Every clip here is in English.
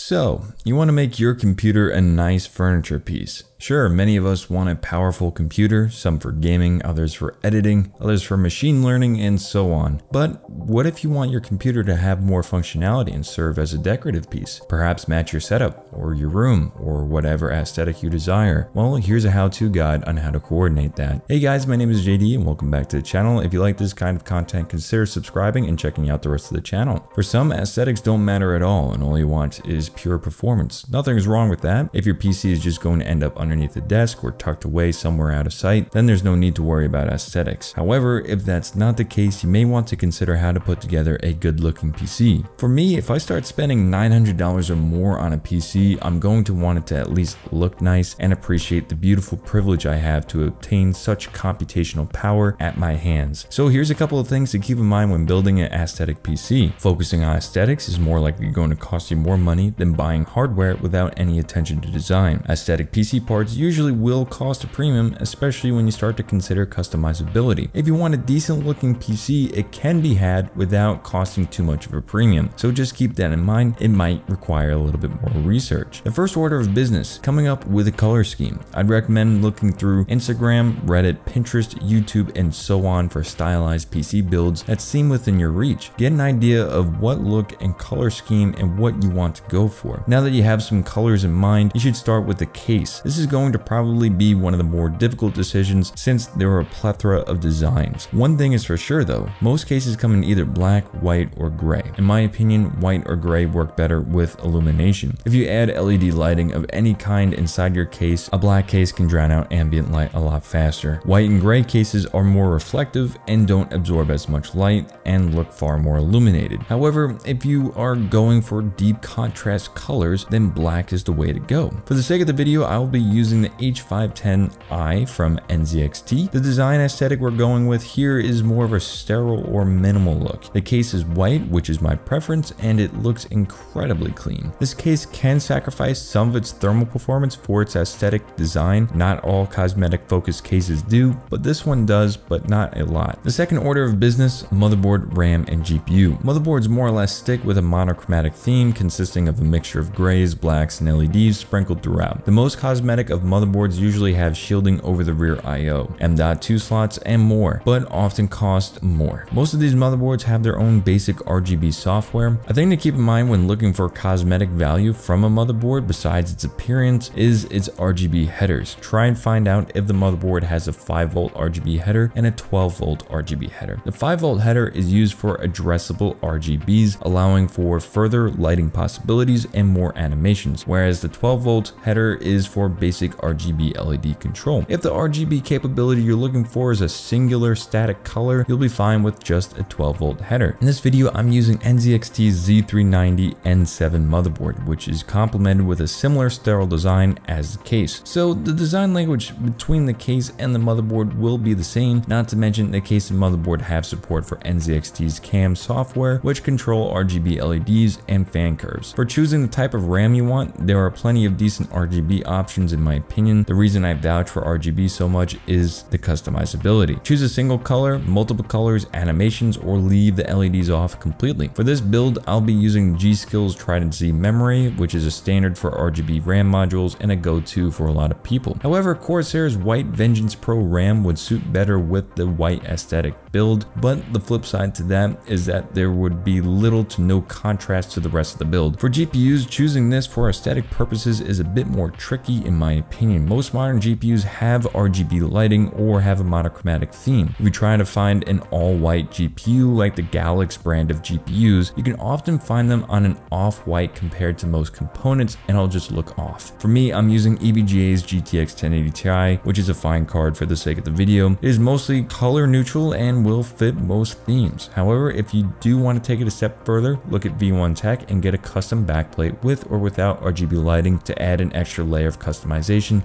So, you want to make your computer a nice furniture piece. Sure, many of us want a powerful computer, some for gaming, others for editing, others for machine learning, and so on. But what if you want your computer to have more functionality and serve as a decorative piece? Perhaps match your setup, or your room, or whatever aesthetic you desire. Well, here's a how-to guide on how to coordinate that. Hey guys, my name is JD and welcome back to the channel. If you like this kind of content, consider subscribing and checking out the rest of the channel. For some, aesthetics don't matter at all, and all you want is pure performance. Nothing is wrong with that. If your PC is just going to end up underneath the desk or tucked away somewhere out of sight, then there's no need to worry about aesthetics. However, if that's not the case, you may want to consider how to put together a good looking PC. For me, if I start spending $900 or more on a PC, I'm going to want it to at least look nice and appreciate the beautiful privilege I have to obtain such computational power at my hands. So here's a couple of things to keep in mind when building an aesthetic PC. Focusing on aesthetics is more likely going to cost you more money than buying hardware without any attention to design. Aesthetic PC parts usually usually will cost a premium, especially when you start to consider customizability. If you want a decent looking PC, it can be had without costing too much of a premium. So just keep that in mind. It might require a little bit more research. The first order of business, coming up with a color scheme. I'd recommend looking through Instagram, Reddit, Pinterest, YouTube, and so on for stylized PC builds that seem within your reach. Get an idea of what look and color scheme and what you want to go for. Now that you have some colors in mind, you should start with the case. This is going to probably be one of the more difficult decisions since there are a plethora of designs. One thing is for sure though, most cases come in either black, white, or gray. In my opinion, white or gray work better with illumination. If you add LED lighting of any kind inside your case, a black case can drown out ambient light a lot faster. White and gray cases are more reflective and don't absorb as much light and look far more illuminated. However, if you are going for deep contrast colors, then black is the way to go. For the sake of the video, I will be using the H510i from NZXT. The design aesthetic we're going with here is more of a sterile or minimal look. The case is white, which is my preference, and it looks incredibly clean. This case can sacrifice some of its thermal performance for its aesthetic design. Not all cosmetic focused cases do, but this one does, but not a lot. The second order of business, motherboard, RAM, and GPU. Motherboards more or less stick with a monochromatic theme consisting of a mixture of grays, blacks, and LEDs sprinkled throughout. The most cosmetic of motherboards motherboards usually have shielding over the rear I.O., M.2 slots, and more, but often cost more. Most of these motherboards have their own basic RGB software. A thing to keep in mind when looking for cosmetic value from a motherboard besides its appearance is its RGB headers. Try and find out if the motherboard has a 5 volt RGB header and a 12 volt RGB header. The 5 volt header is used for addressable RGBs, allowing for further lighting possibilities and more animations, whereas the 12 volt header is for basic RGB RGB LED control. If the RGB capability you're looking for is a singular static color, you'll be fine with just a 12 volt header. In this video, I'm using NZXT's Z390 N7 motherboard, which is complemented with a similar sterile design as the case. So the design language between the case and the motherboard will be the same, not to mention the case and motherboard have support for NZXT's CAM software, which control RGB LEDs and fan curves. For choosing the type of RAM you want, there are plenty of decent RGB options in my opinion the reason I vouch for RGB so much is the customizability. Choose a single color, multiple colors, animations, or leave the LEDs off completely. For this build, I'll be using G.Skill's Trident Z memory, which is a standard for RGB RAM modules and a go-to for a lot of people. However, Corsair's White Vengeance Pro RAM would suit better with the white aesthetic build, but the flip side to that is that there would be little to no contrast to the rest of the build. For GPUs, choosing this for aesthetic purposes is a bit more tricky in my opinion. Most modern GPUs have RGB lighting or have a monochromatic theme. If you try to find an all-white GPU like the Galax brand of GPUs, you can often find them on an off-white compared to most components and it'll just look off. For me, I'm using EVGA's GTX 1080 Ti, which is a fine card for the sake of the video. It is mostly color neutral and will fit most themes. However, if you do want to take it a step further, look at V1 Tech and get a custom backplate with or without RGB lighting to add an extra layer of customization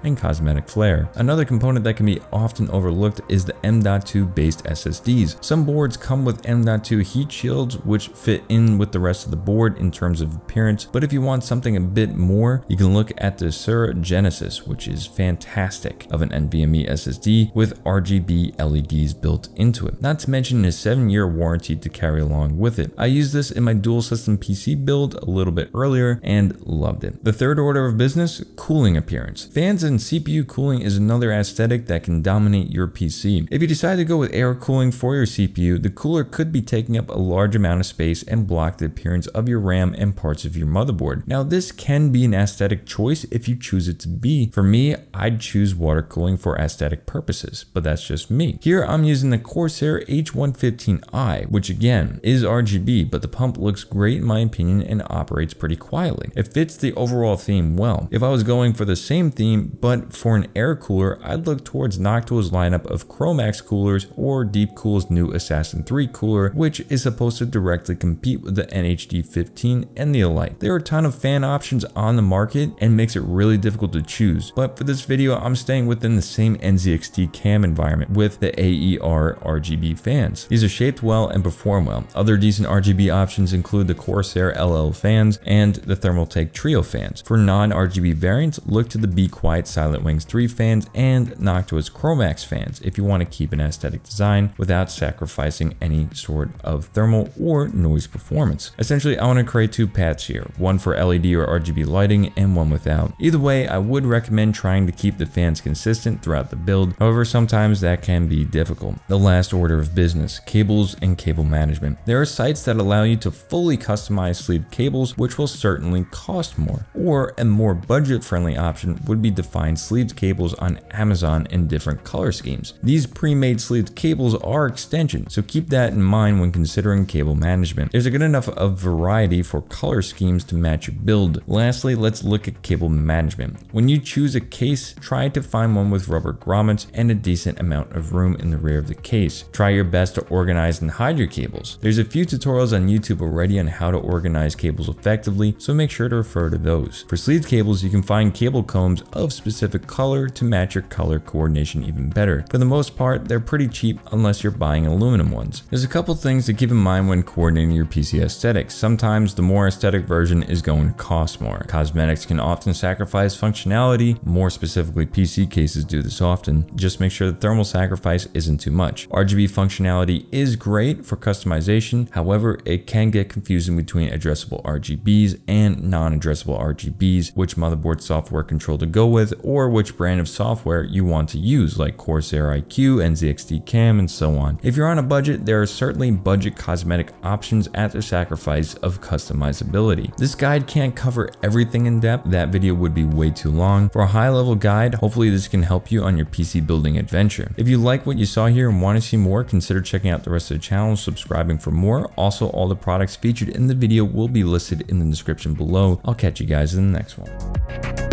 and cosmetic flair. Another component that can be often overlooked is the M.2 based SSDs. Some boards come with M.2 heat shields which fit in with the rest of the board in terms of appearance, but if you want something a bit more, you can look at the Asura Genesis, which is fantastic of an NVMe SSD with RGB LEDs built into it. Not to mention a 7 year warranty to carry along with it. I used this in my dual system PC build a little bit earlier and loved it. The third order of business, cooling appearance. Fans and CPU cooling is another aesthetic that can dominate your PC. If you decide to go with air cooling for your CPU, the cooler could be taking up a large amount of space and block the appearance of your RAM and parts of your motherboard. Now this can be an aesthetic choice if you choose it to be. For me, I'd choose water cooling for aesthetic purposes, but that's just me. Here I'm using the Corsair H115i, which again is RGB, but the pump looks great in my opinion and operates pretty quietly. It fits the overall theme well. If I was going for the same theme, but for an air cooler, I'd look towards Noctua's lineup of Chromax coolers or Deepcool's new Assassin 3 cooler, which is supposed to directly compete with the NH-D15 and the Alyte. There are a ton of fan options on the market and makes it really difficult to choose, but for this video, I'm staying within the same NZXT cam environment with the AER RGB fans. These are shaped well and perform well. Other decent RGB options include the Corsair LL fans and the Thermaltake Trio fans. For non-RGB variants, look to the Be Quiet Silent Wings 3 fans and Noctua's Chromax fans if you want to keep an aesthetic design without sacrificing any sort of thermal or noise performance. Essentially, I want to create two paths here, one for LED or RGB lighting and one without. Either way, I would recommend trying to keep the fans consistent throughout the build, however sometimes that can be difficult. The last order of business, cables and cable management. There are sites that allow you to fully customize sleeve cables which will certainly cost more, or a more budget-friendly option would be to find sleeved cables on Amazon in different color schemes. These pre-made sleeved cables are extensions, so keep that in mind when considering cable management. There's a good enough of variety for color schemes to match your build. Lastly, let's look at cable management. When you choose a case, try to find one with rubber grommets and a decent amount of room in the rear of the case. Try your best to organize and hide your cables. There's a few tutorials on YouTube already on how to organize cables effectively, so make sure to refer to those. For sleeved cables, you can find cable combs of specific color to match your color coordination even better. For the most part, they're pretty cheap unless you're buying aluminum ones. There's a couple things to keep in mind when coordinating your PC aesthetics. Sometimes the more aesthetic version is going to cost more. Cosmetics can often sacrifice functionality, more specifically PC cases do this often. Just make sure the thermal sacrifice isn't too much. RGB functionality is great for customization, however, it can get confusing between addressable RGBs and non-addressable RGBs, which motherboard software control to go with, or which brand of software you want to use, like Corsair iCUE, NZXT Cam, and so on. If you're on a budget, there are certainly budget cosmetic options at the sacrifice of customizability. This guide can't cover everything in depth, that video would be way too long. For a high level guide, hopefully this can help you on your PC building adventure. If you like what you saw here and want to see more, consider checking out the rest of the channel, subscribing for more. Also, all the products featured in the video will be listed in the description below. I'll catch you guys in the next one.